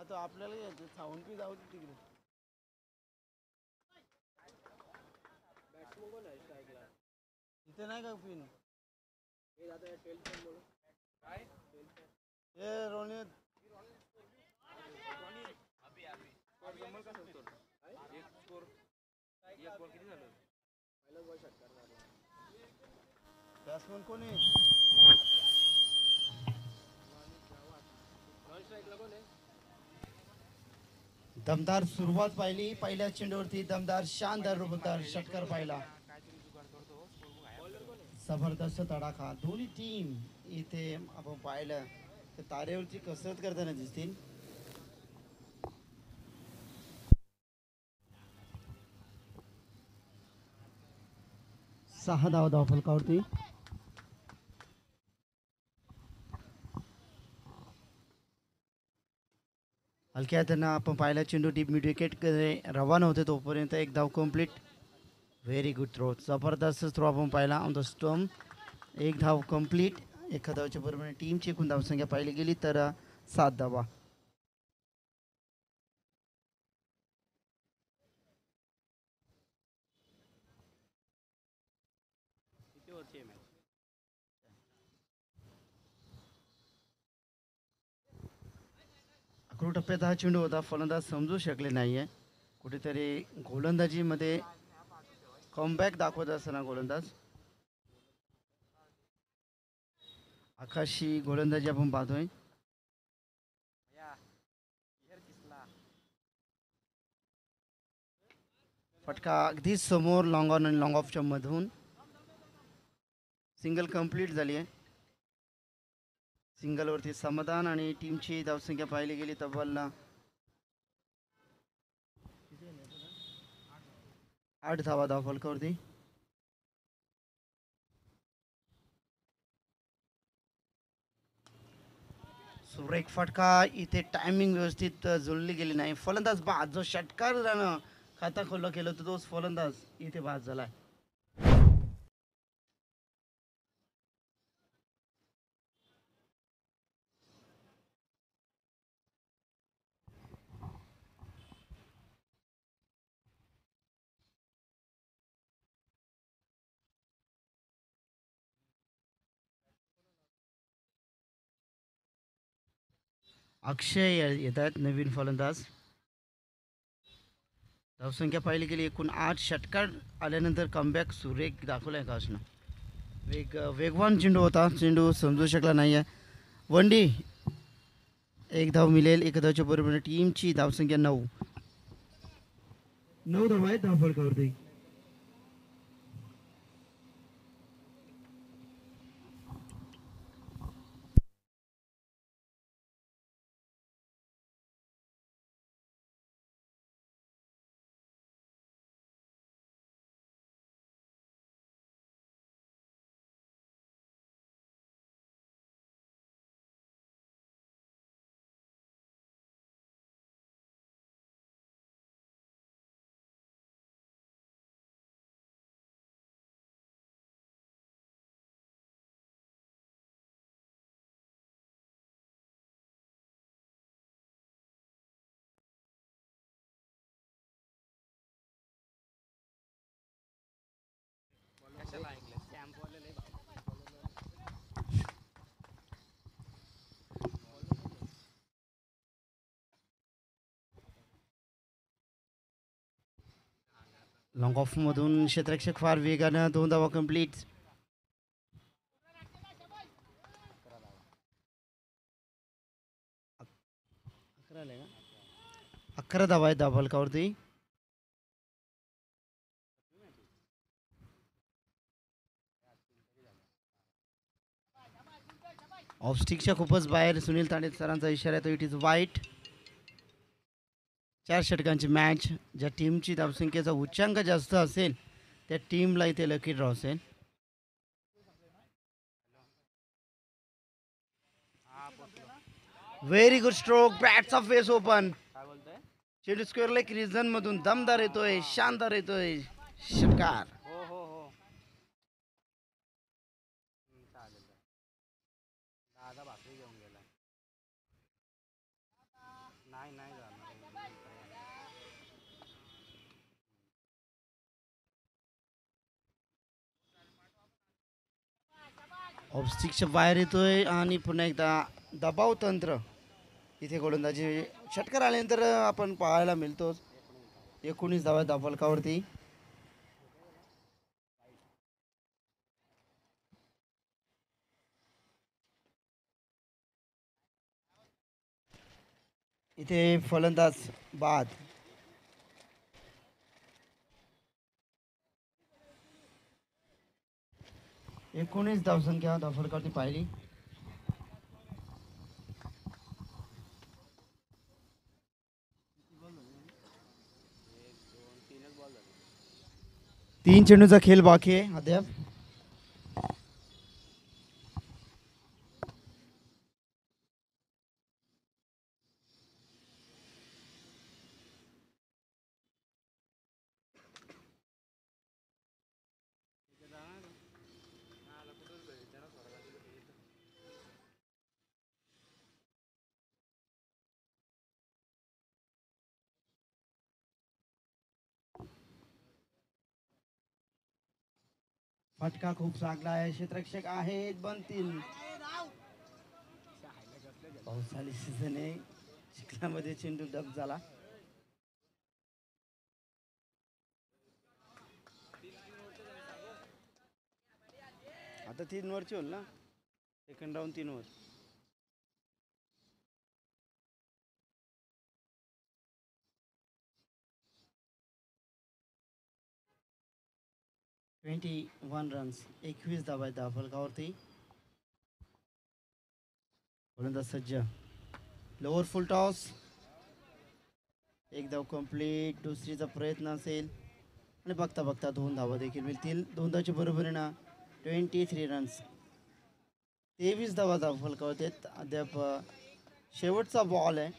आता आपल्याला यायचं साऊंड पी जाऊ तिकडे इथे नाही का पिन ए रोनित बॅट्समन कोण दमदार सुरुवात पाहिली. पहिल्या चेंडूवरती दमदार शानदार रुबदार षटकार पाहिला. जबरदस्त तडाखा. दोन्ही टीम इथे आपण पाहिलं. तर तारेवरची कसरत करताना दिसतील. सहा धाव धाव फलकावरती हलक्या त्यांना आपण पाहिला चेंडू डीप मिड विकेट रवाना होते तोपर्यंत एक धाव कंप्लीट व्हेरी गुड थ्रो जबरदस्त थ्रो आपण पाहिला ऑन द स्टम एक धाव कंप्लीट एका धावच्या बरोबर टीमची एकूण धावसंख्या पाहिली गेली तर सात धावा. अकरू टप्प्यात हा चेंडू होता? फलंदाज समजू शकले नाही आहे कुठेतरी गोलंदाजीमध्ये कमबॅक दाखवत असताना गोलंदाज. आकाशी गोलंदाजी आपण पाहतोय. फटका अगदी समोर लॉंग ऑन आणि लॉंग ऑफच्या मधून. सिंगल कंप्लीट झाली आहे सिंगलवरती समाधान आणि टीमची धावसंख्या पाहिली गेली तब्बल आठ धावा धाव फलकावरती सुरेख फटका इथे टायमिंग व्यवस्थित जुळली गेली नाही. फलंदाज बाद जो षटकार खातं खाता खोलं केलं होतं तोच फलंदाज इथे बाद झालाय. अक्षय येत आहेत नवीन फलंदाज. धावसंख्या पाहिली गेली एकूण आठ षटकार आल्यानंतर कमबॅक सुरेख दाखवलाय का असणं वेग वेगवान चेंडू होता. चेंडू समजू शकला नाही आहे वंडी एक धाव मिळेल. एक धावच्या बरोबर टीमची धावसंख्या नऊ. नऊ धाव आहेत धाव लॉंग ऑफमधून क्षेत्ररक्षक फार वेगानं दोन धावा कंप्लीट अकरा धावा आहेत धाव फलकावरती ऑफस्टिकच्या खूपच बाहेर सुनील तांडे सरांचा इशारा तो इट इज वाईट चार षटकांची मॅच ज्या टीमची धावसंख्येचा उच्चांक जास्त असेल त्या टीमला इथे लकी ड्रॉ असेल. व्हेरी गुड स्ट्रोक बॅटचा फेस ओपन चेंडू स्क्वेअर लेक रिझन मधून दमदार येतोय शानदार येतोय. षटकार हो हो हो हम्म, चालेल चालेल. दादा भाकरी घेऊन गेला नाही ऑब्स्टिकच्या बाहेर येतोय आणि पुन्हा एकदा दबाव तंत्र इथे गोलंदाजी षटकार आल्यानंतर आपण पाहायला मिळतोच एकोणीस धावा दाफलकावरती इथे फलंदाज बाद. एकोणीस धावसंख्या धावफलकावरती पाहिली तीन चेंडूचा खेळ बाकी आहे अद्याप. फटका खूप चांगला आहे. क्षेत्ररक्षक आहेत बनतील. पावसाळी सीझन आहे. चिखलामध्ये चेंडू डब झाला. आता तीन वरची होईल ना? सेकंड राऊंड तीन वर. ट्वेंटी वन रन्स एकवीस धावा आहेत दहा फलकावरती गोलंदाज सज्ज. लोअर फुल टॉस एक धाव कंप्लीट दुसरीचा प्रयत्न असेल. आणि बघता बघता दोन धावा देखील मिळतील. दोन धावच्या बरोबरीनं ट्वेंटी थ्री रन्स तेवीस धावा धाव फलकावरती आहेत. अद्याप शेवटचा बॉल आहे.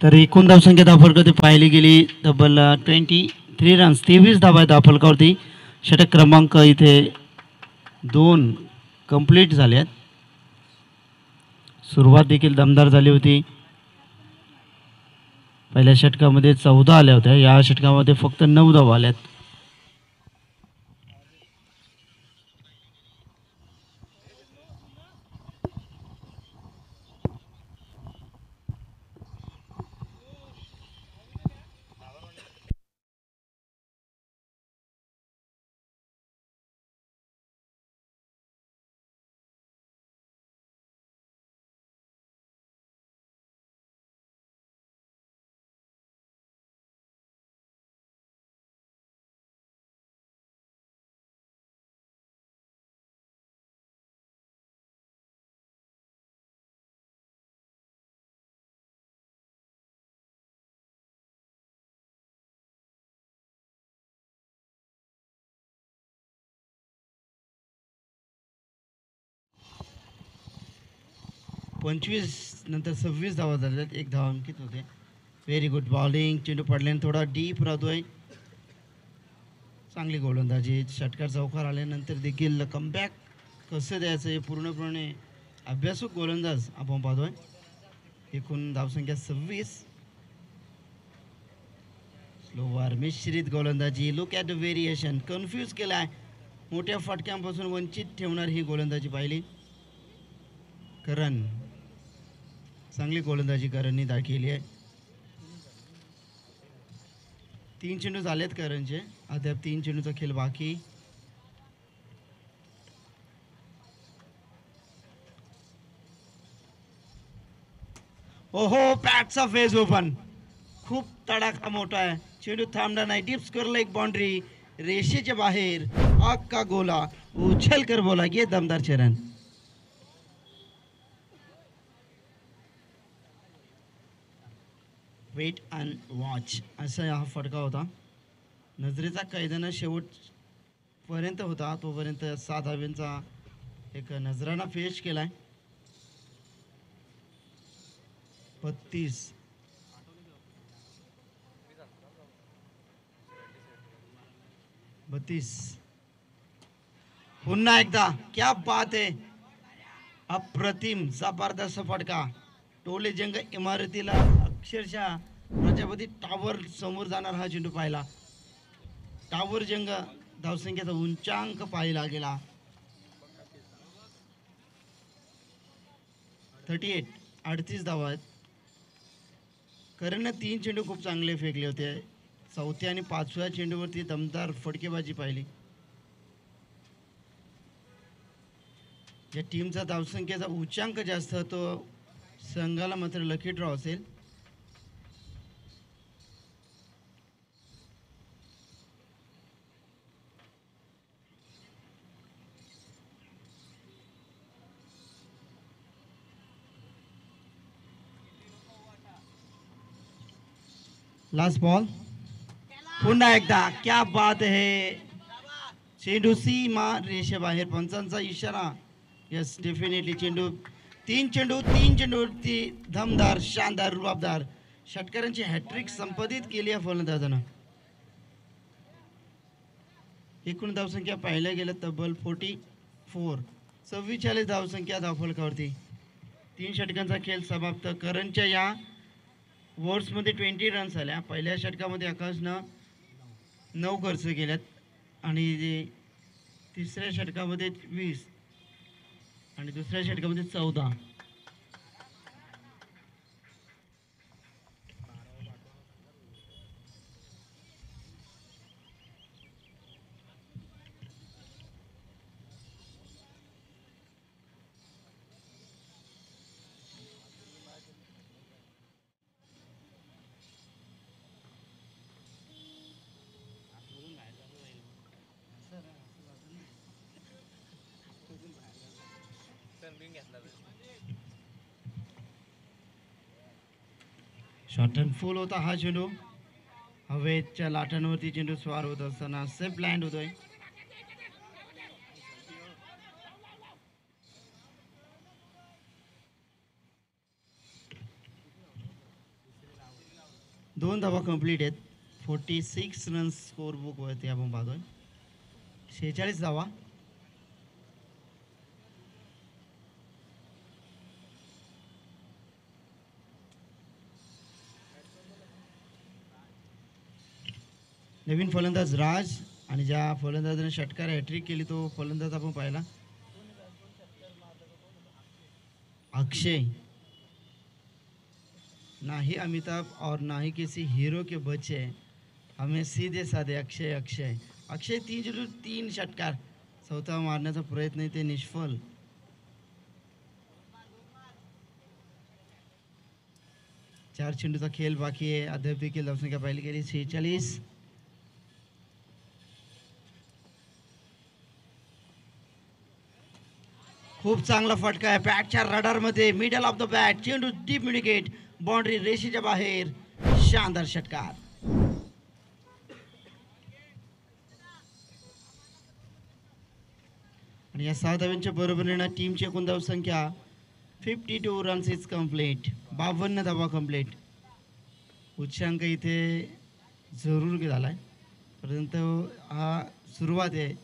तर एकूण धावसंख्या धावफलकावरती पाहिली गेली डबल ट्वेंटी थ्री रन्स तेवीस धावा आहेत धावफलकावरती. षटक क्रमांक इथे दोन कंप्लीट झाले आहेत. सुरुवात देखील दमदार झाली होती. पहिल्या षटकामध्ये चौदा आल्या होत्या. या षटकामध्ये फक्त नऊ धावा आल्यात पंचवीस नंतर सव्वीस धावा झाल्यात. एक धावा अंकित होते. व्हेरी गुड बॉलिंग चेंडू पडल्याने थोडा डीप राहतोय. चांगली गोलंदाजी. षटकार चौकार आल्यानंतर देखील कमबॅक कसं द्यायचं हे पूर्णपणे अभ्यासक गोलंदाज आपण पाहतोय. एकूण धावसंख्या सव्वीस. स्लोवार मिश्रित गोलंदाजी. Look at the variation confuse केला आहे मोठ्या फटक्यांपासून वंचित ठेवणार ही गोलंदाजी पाहिली. करण. चांगली गोलंदाजी करणनी दाखवली आहे. तीन चेंडू झालेत करणचे. अद्याप तीन चेंडूचा खेळ बाकी. ओहो पॅटचा फेस ओपन खूप तडाखा मोठा आहे. चेंडू थांबला नाही. डिप्स करला एक बाउंड्री रेषेच्या बाहेर अक्का गोला. उछल कर बोला. ये दमदार चरण वेट अँड वॉच असा हा फटका होता. नजरेचा कैदाना शेवटपर्यंत होता तोपर्यंत सात धाव्यांचा एक नजराना फेश आहे बत्तीस. बत्तीस. पुन्हा एकदा क्या बात आहे अप्रतिम जबरदस्त फटका टोले जंग इमारतीला अक्षरशः प्रजापती टावर समोर जाणार हा चेंडू पाहिला टावर जंग धावसंख्येचा उंचांक पाहिला गेला. थर्टी एट अडतीस धावा आहेत करणनं तीन चेंडू खूप चांगले फेकले होते. चौथ्या आणि पाचव्या चेंडूवरती दमदार फटकेबाजी पाहिली. या टीमचा धावसंख्येचा उच्चांक जास्त तो संघाला मात्र लकी ड्रॉ असेल. लास्ट बॉल पुन्हा एकदा क्या बात आहे चेंडू सीमा रेषेबाहेर पंचांचा इशारा. यस डेफिनेटली चेंडू. तीन चेंडू तीन चेंडू ती धमदार शानदार रुबाबदार. षटकरांची हॅट्रिक संपादित केली आहे फलंदाजानं. एकूण धावसंख्या पाहिल्या गेल्या तब्बल फोर्टी फोर चव्वेचाळीस धावसंख्या धावफलकावरती. तीन षटकांचा खेळ समाप्त. करणच्या या ओव्हर्समध्ये ट्वेंटी रन्स आल्या पहिल्या षटकामध्ये आकाशनं नऊ खर्च केल्यात. आणि तिसऱ्या षटकामध्ये वीस. आणि दुसऱ्या षटकामध्ये चौदा. शॉर्ट अँड फुल होता हा चेंडू हवेच्या लाटांवरती चेंडू स्वार होत असताना सेफ लँड होतोय. दोन धावा कंप्लीट आहेत. Forty six runs score book वरती आपण पाहतोय. शेहेचाळीस धावा. नवीन फलंदाज राज आणि ज्या फलंदाजाने षटकार हॅट्रिक केली तो फलंदाज आपण पाहिला. अक्षय. नाही अमिताभ और नाही किसी हीरो के बच्चे हमें सीधे साधे अक्षय अक्षय. अक्षय तीन चेंडू तीन षटकार. चौथा मारण्याचा प्रयत्न ते निष्फळ चार चेंडूचा खेळ बाकी आहे. अद्याप देखील धावसंख्या पाहिली गेली. शेहेचाळीस खूप चांगला फटका आहे. बॅटच्या रडारमध्ये मिडल ऑफ द बॅट चेंडू डीप मिडिकेट बाउंड्री रेषेच्या बाहेर. शानदार षटकार. आणि या सहा धाव्यांच्या बरोबरीनं टीमची एकूण धावसंख्या fifty two runs is complete बावन्न धावा कंप्लीट उच्चांक इथे जरूर झाला आहे परंतु हा सुरुवात आहे.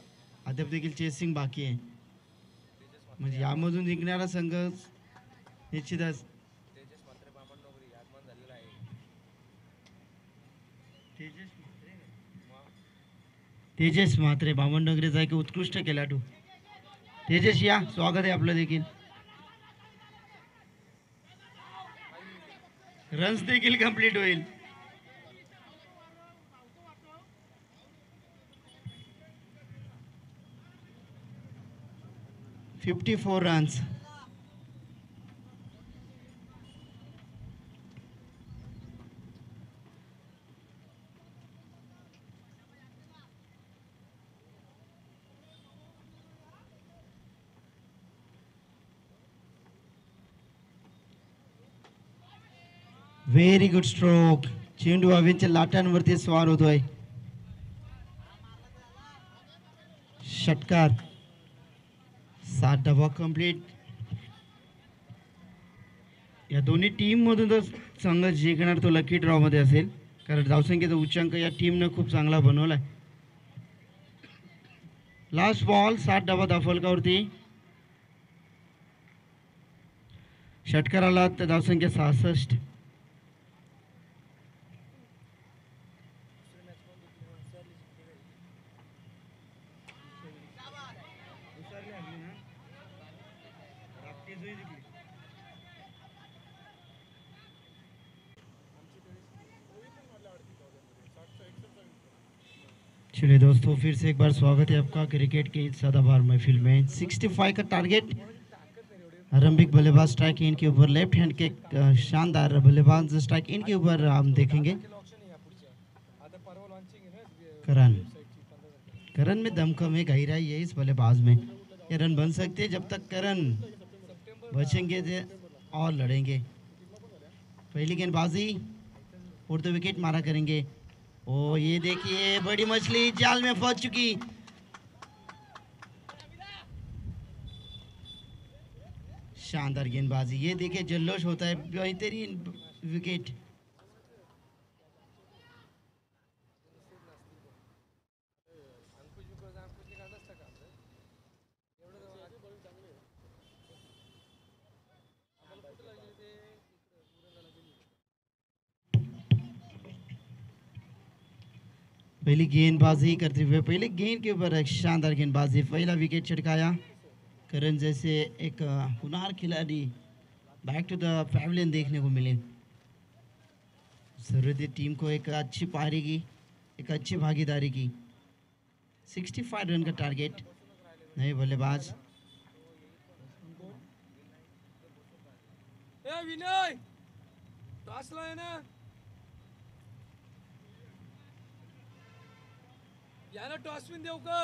अद्याप देखील चेसिंग बाकी आहे. म्हणजे यामधून जिंकणारा संघ निश्चितच. तेजस म्हात्रे बामणनगरीचा एक उत्कृष्ट खेळाडू. तेजस या स्वागत आहे आपलं देखील. रन्स देखील कंप्लीट होईल. Four runs very good stroke चेंडू हवेच्या लाटांवरती स्वार होतोय षटकार सात डबा कंप्लीट या दोन्ही टीममधून जर संघ जिंकणार तो लकी ड्रॉमध्ये असेल. कारण धावसंख्येचा उच्चांक या टीमनं खूप चांगला बनवला आहे लास्ट बॉल सात डावा दाफलकावरती षटकाराला तर धावसंख्या सहासष्ट. दोस्तों, फिर से एक बार स्वागत है आपका क्रिकेट के इस सदाबहार महफिल में। 65 का टारगेट, आरंभिक बल्लेबाज स्ट्राइक इनके ऊपर लेफ़्ट हैंड के शानदार बल्लेबाज स्ट्राइक इनके ऊपर हम देखेंगे। करण करण में दमखम है, गहराई है इस बल्लेबाज में। ये रन बन सकते हैं जब तक करण बचेंगे तो और लड़ेंगे। पहली गेंदबाजी, उड़ते विकेट मारा करेंगे। ओ, ये देखिए, बड़ी मछली जाल में फंस चुकी। शानदार गेंदबाजी। ये देखिए जल्लोश होता है बेहतरीन विकेट। पहली गेंदबाजी करते हुए, पहले गेंद के ऊपर एक शानदार गेंदबाजी, पहला विकेट छिड़काया। करण जैसे एक हुनार खिलाड़ी बैक टू द पैवलियन देखने को मिले। ज़रूरत टीम को एक अच्छी पारी की, एक अच्छी भागीदारी की। 65 रन का टारगेट नए बल्लेबाज। विनय टॉसविन समोर देऊ का?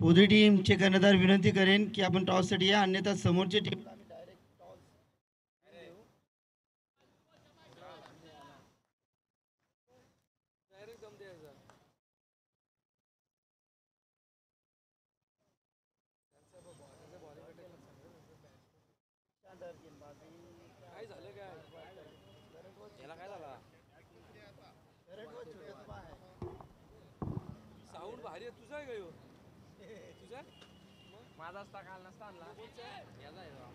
पुढील टीमचे कर्णधार विनंती करेन की आपण टॉससाठी या अन्यथा समोरची टीम डायरेक्ट दम द्यायचा काय झालं काय याला काय झाला आहे तुझा आहे का ह्यो? तुझा माझा असता काल नसता आणला. याचा आहे तो.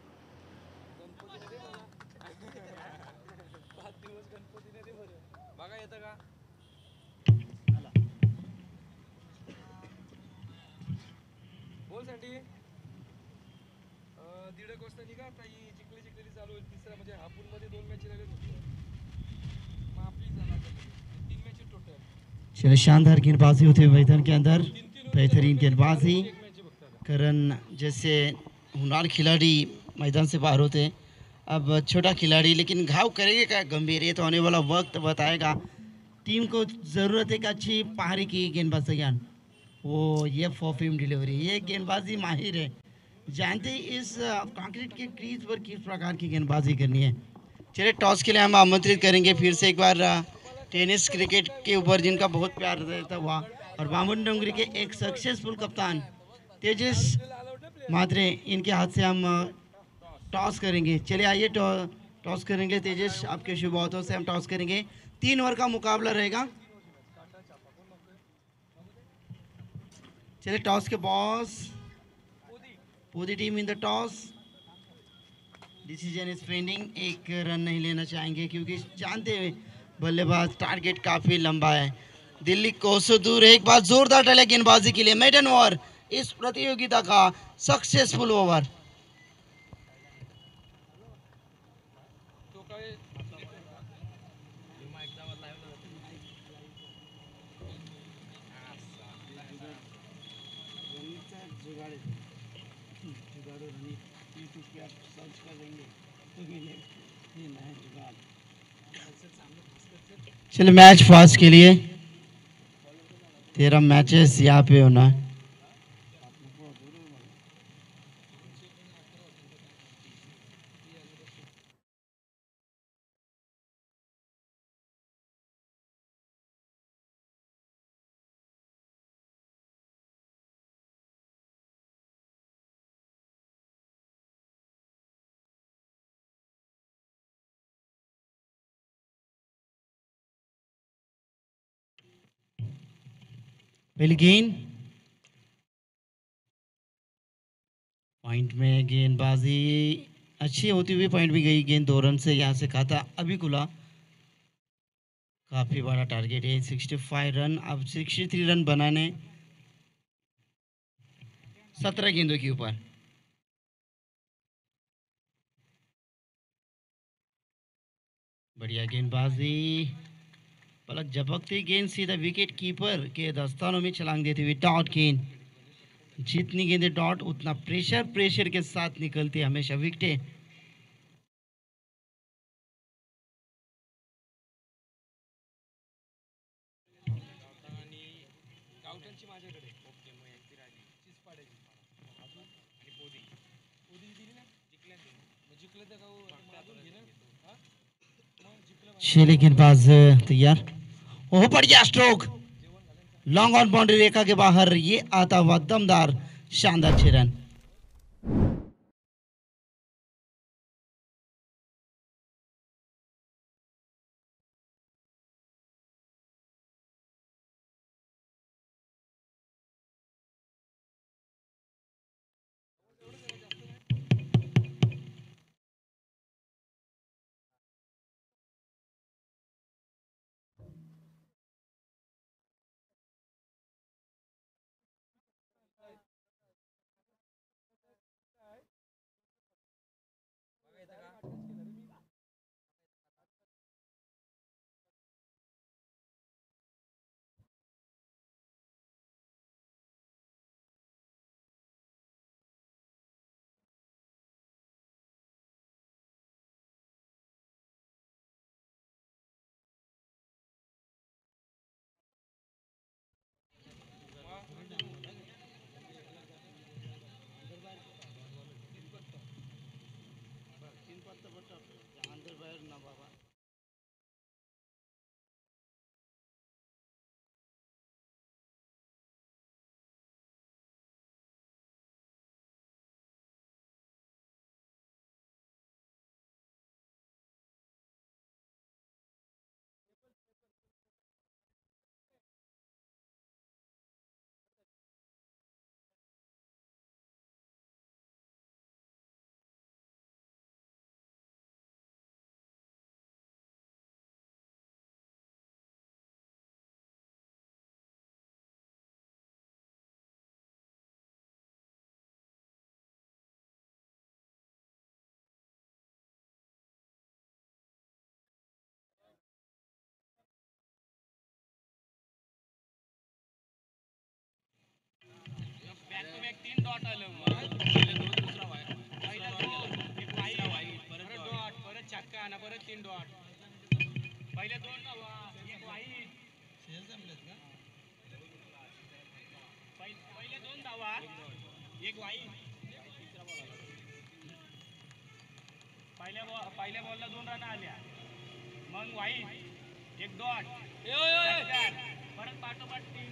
गणपतीने दे मला. पाच दिवस गणपतीने दे बरं. बघा येतं का. बोल सँडी. अं, दीड एक वाजता निघा. आता ही जिंकली जिंकलेली चालू होईल. तिसरा म्हणजे हापूरमध्ये दोन मॅच लागत होते मग आपली झाला. शानदार गेंदबाजी होते हुए मैदान के अंदर, बेहतरीन गेंदबाजी। एक. करण जैसे हुनार खिलाड़ी मैदान से बाहर होते अब छोटा खिलाड़ी, लेकिन घाव करेंगे क्या? गंभीर, ये तो आने वाला वक्त बताएगा। टीम को ज़रूरत है कि अच्छी पहाड़ी की गेंदबाज ज्ञान। वो ये फॉफिम डिलीवरी, ये गेंदबाजी माहिर है। जानते इस कंक्रीट के क्रीज पर किस प्रकार की गेंदबाजी करनी है? चलिए, टॉस के लिए हम आमंत्रित करेंगे फिर से एक बार। टेनिस क्रिकेट के ऊपर जिनका बहुत प्यार रहता हुआ और बामुन डोंगरी के एक सक्सेसफुल कप्तान, तेजस मात्रे, इनके हाथ से हम टॉस करेंगे। चलिए आइए टॉस करेंगे। तेजस, आपके शुभ हाथों से हम टॉस करेंगे। तीन ओवर का मुकाबला रहेगा। चलिए टॉस के boss Puri team in the toss decision is pending एक रन नहीं लेना चाहेंगे, क्योंकि जानते हुए बल्लेबाज टारगेट काफ़ी लंबा है। दिल्ली कोसों दूर एक बार जोरदार डले गेंदबाजी के लिए मेडन ओवर। इस प्रतियोगिता का सक्सेसफुल ओवर तो काय चलिए मैच फास्ट के लिए तेरह मैचेस यहाँ पे होना है। पहली गेंद पॉइंट में गेंदबाजी अच्छी होती हुई पॉइंट भी गई, गेंद दो रन से यहाँ से खाता, अभी खुला। काफ़ी बड़ा टारगेट है 65 रन अब 63 रन बनाने 17 गेंदों के ऊपर। बढ़िया गेंदबाजी। भला झपकते गेंद सीधा विकेट कीपर के दस्तानों में छलांग देते हुए डॉट गेंद। जितनी गेंदे डॉट, उतना प्रेशर प्रेशर के साथ निकलती हमेशा विकटे शेली गेंदबाज तैयार। बढ़िया स्ट्रोक लॉन्ग ऑन बाउंड्री रेखा के बाहर ये आता हुआ दमदार शानदार छह तीन डॉट आलं मग. पहिले दोन दुसरा वाईट पहिला दोन एक वाईट परत डॉट परत छक्का आणि. परत तीन डॉट पहिले दोन धावा एक वाईट पहि- पहिले दोन धावा एक वाईट पहिल्या बॉल पहिल्या बॉलला दोन रन आल्या. मग वाईट एक डॉट. परत पाठोपाठ तीन.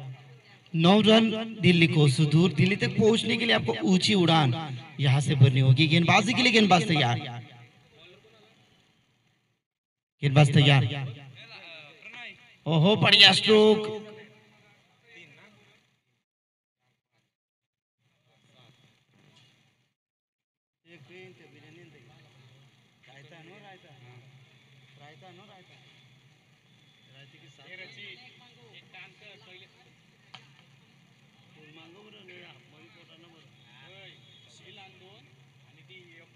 नौ रन दिल्ली को सुदूर दिल्ली तक पहुँचने के लिए आपको ऊँची उड़ान यहाँ से भरनी होगी। गेंदबाजी के लिए गेंदबाज तैयार। गेंदबाज तैयार। ओहो, बढ़िया स्ट्रोक हे रची. एक काम कर, पहिले होय, शील आण दोन आणि ती एक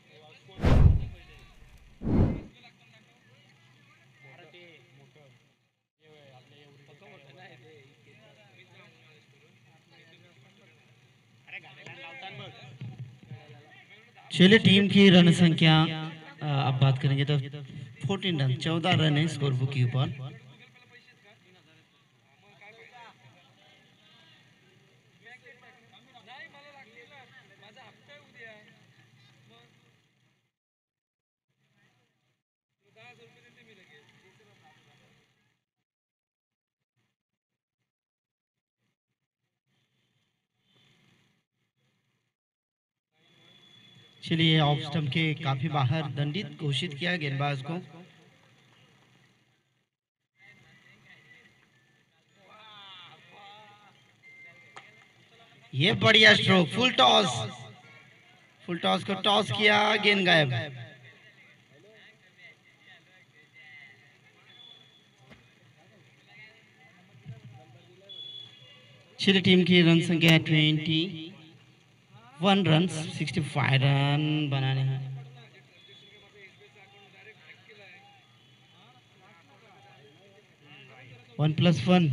चलिए टीम की रन संख्या अब बात करेंगे तो 14 रन 14 रन है स्कोर बुक के ऊपर नाही मला लागतील ना माझा हप्ता आहे उद्या मग दहा हज़ार रुपये देते मी लगेच चलिए ऑफ़ स्टम्प के काफ़ी बाहर दंडित घोषित किया गेंदबाज को। ये बढ़िया stroke full toss full toss को टॉस किया, गेंद गायब। चिली टीम की रन संख्या है twenty one run sixty five run बनाने हैं वन प्लस वन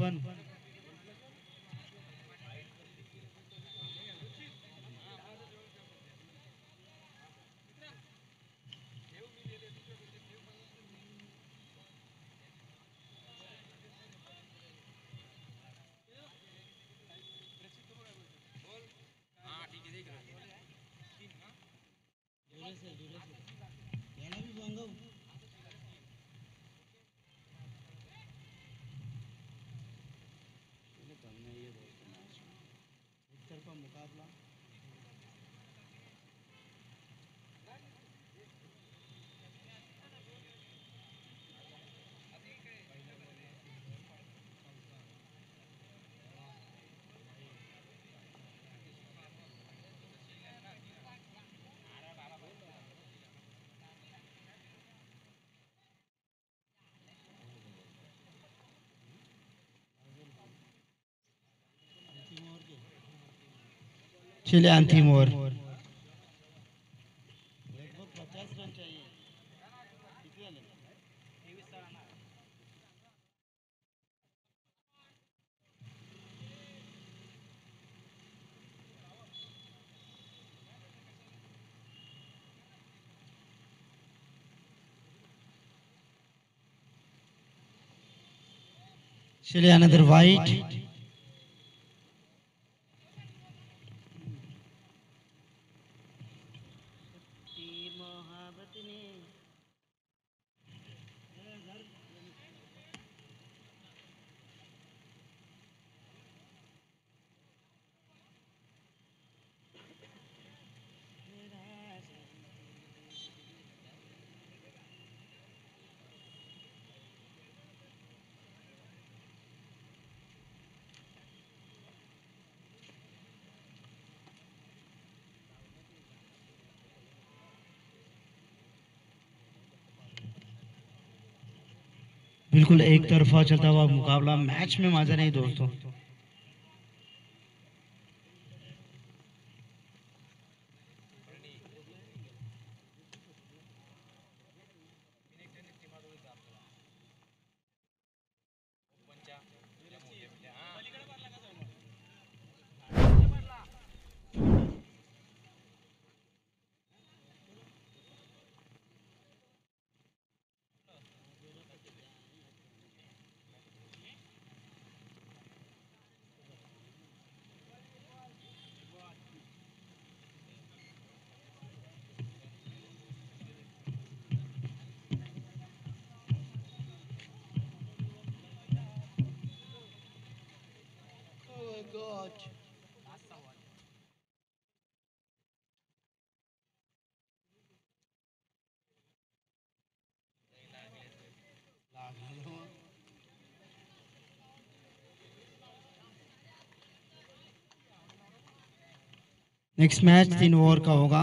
चलिए अंतिम ओवर। चलिए अनदर वाइट बिल्कुल एक तरफा चलता हुआ मुकाबला मैच में मज़ा नहीं दोस्तों। नेक्स्ट मैच तीन ओवर का होगा।